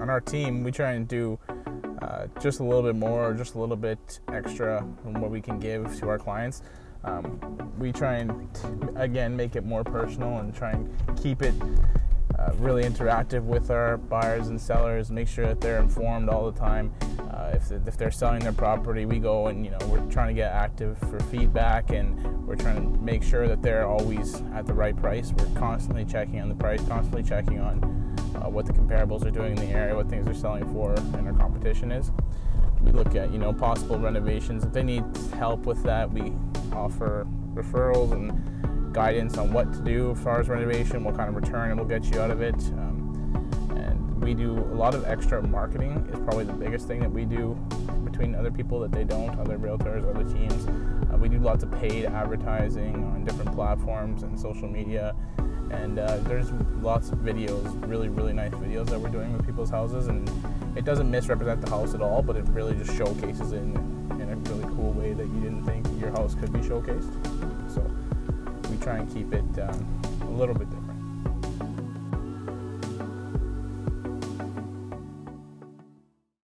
on our team, we try and do uh, just a little bit more, just a little bit extra than what we can give to our clients. Um, we try and again make it more personal and try and keep it uh, really interactive with our buyers and sellers. Make sure that they're informed all the time. Uh, if, if they're selling their property, we go and you know we're trying to get active for feedback and we're trying to make sure that they're always at the right price. We're constantly checking on the price, constantly checking on uh, what the comparables are doing in the area, what things are selling for, and our competition is. We look at you know possible renovations. If they need help with that, we offer referrals and guidance on what to do as far as renovation, what kind of return it will get you out of it. Um, and we do a lot of extra marketing is probably the biggest thing that we do between other people that they don't, other realtors, other teams. Uh, we do lots of paid advertising on different platforms and social media. And uh, there's lots of videos, really, really nice videos that we're doing with people's houses. And it doesn't misrepresent the house at all, but it really just showcases it in, in a really cool way that you didn't think your house could be showcased. So we try and keep it um, a little bit different.